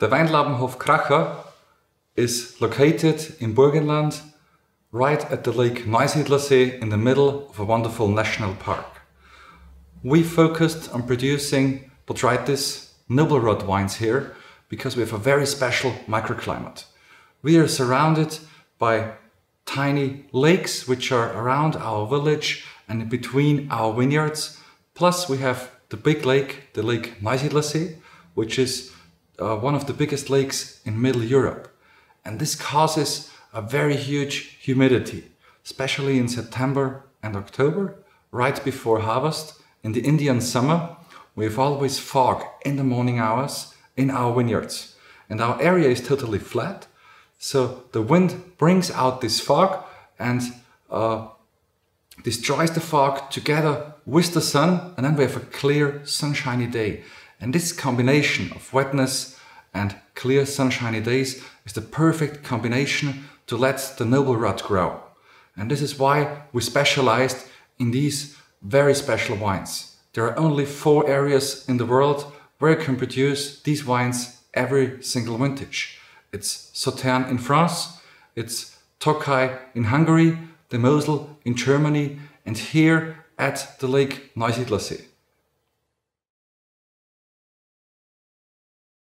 The Weinlaubenhof Kracher is located in Burgenland, right at the Lake Neusiedlersee in the middle of a wonderful national park. We focused on producing Botrytis Nobelrot wines here because we have a very special microclimate. We are surrounded by tiny lakes which are around our village and between our vineyards. Plus we have the big lake, the Lake Neusiedlersee, which is uh, one of the biggest lakes in Middle Europe. And this causes a very huge humidity, especially in September and October, right before harvest. In the Indian summer, we have always fog in the morning hours in our vineyards. And our area is totally flat, so the wind brings out this fog and uh, destroys the fog together with the sun, and then we have a clear, sunshiny day. And this combination of wetness and clear, sunshiny days is the perfect combination to let the noble rot grow. And this is why we specialized in these very special wines. There are only four areas in the world where you can produce these wines every single vintage. It's Sauternes in France, it's Tokai in Hungary, the Mosel in Germany, and here at the Lake Neusiedlersee.